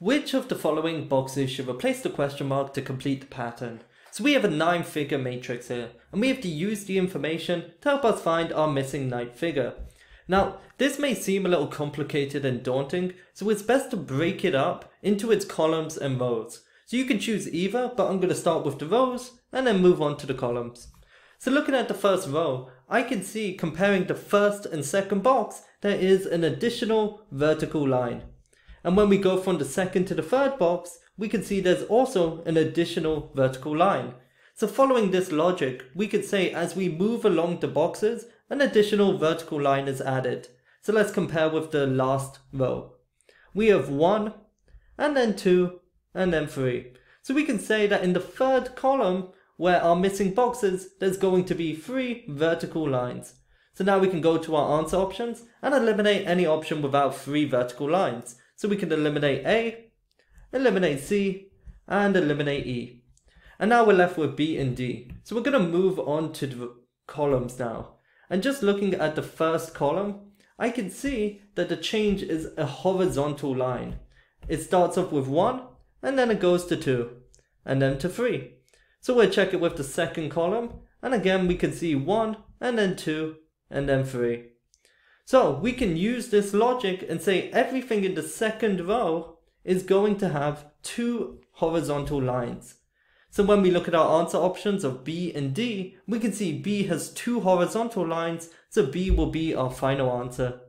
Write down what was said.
Which of the following boxes should replace the question mark to complete the pattern? So we have a nine figure matrix here, and we have to use the information to help us find our missing ninth figure. Now, this may seem a little complicated and daunting, so it's best to break it up into its columns and rows. So you can choose either, but I'm going to start with the rows and then move on to the columns. So looking at the first row, I can see comparing the first and second box, there is an additional vertical line. And when we go from the second to the third box, we can see there's also an additional vertical line. So following this logic, we could say as we move along the boxes, an additional vertical line is added. So let's compare with the last row. We have one, and then two, and then three. So we can say that in the third column, where our missing boxes, there's going to be three vertical lines. So now we can go to our answer options and eliminate any option without three vertical lines. So we can eliminate A, eliminate C, and eliminate E. And now we're left with B and D. So we're going to move on to the columns now. And just looking at the first column, I can see that the change is a horizontal line. It starts off with 1, and then it goes to 2, and then to 3. So we'll check it with the second column, and again we can see 1, and then 2, and then 3. So we can use this logic and say everything in the second row is going to have two horizontal lines. So when we look at our answer options of B and D, we can see B has two horizontal lines, so B will be our final answer.